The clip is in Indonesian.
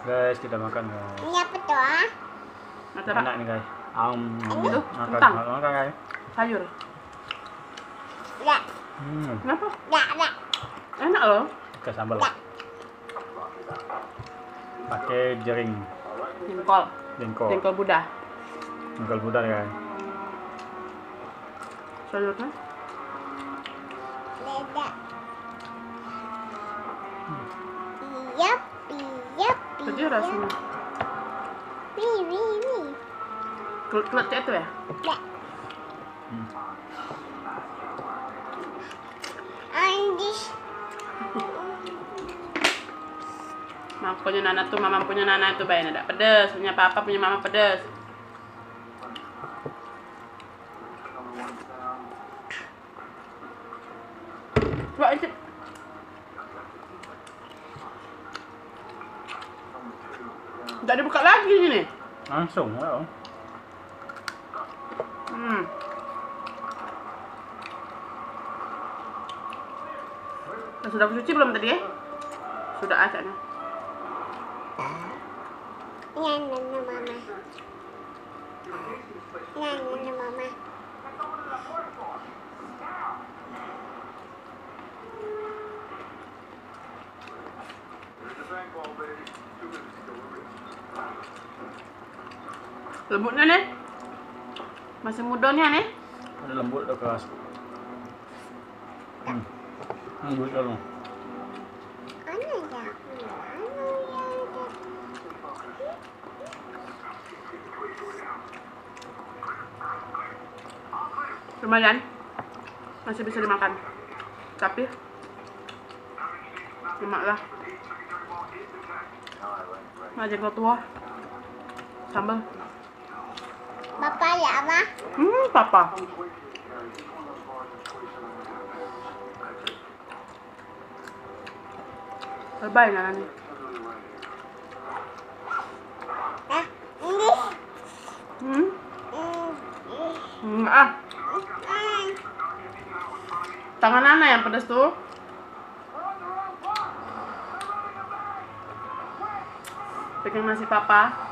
Guys, kita makan guys. Ini apa tuh? ah? Enak nih guys. Am, Itu, makan, kentang. makan, makan guys. sayur. Enggak, Hmm, Kenapa? enggak, enggak. Enak loh. ke sambal. Pakai jering Jengkol. jengkol. Jengkol Buddha. Jengkol budar guys. Sayurnya. Beda. Iya, rasanya. Wih, wih, wih. Kelut-kelut kayak itu ya? Hmm. Andis. Mama punya Nana tuh, mama punya Nana itu bayangin ada pedes, punya papa punya mama pedes. Coba Tidak dibuka lagi ini. Langsung ya. Hmm. Sudah cuci belum tadi ya? Sudah acaknya. Ini nana mama. Ini nana mama. Lembutnya nih. Masih mudanya nih. Ada lembut udah keras. Hmm. Lembut kalau. Ya. Ya. Lumayan. Masih bisa dimakan. Tapi lemak lah. Jengkol tua. Sambal. Bapak ya, Ma? Hmm, papa. Bye-bye na nih. Nah, ini. Hmm? Hmm. Hmm, ah. Tangan Nana yang pedas tuh. Pegang nasi papa.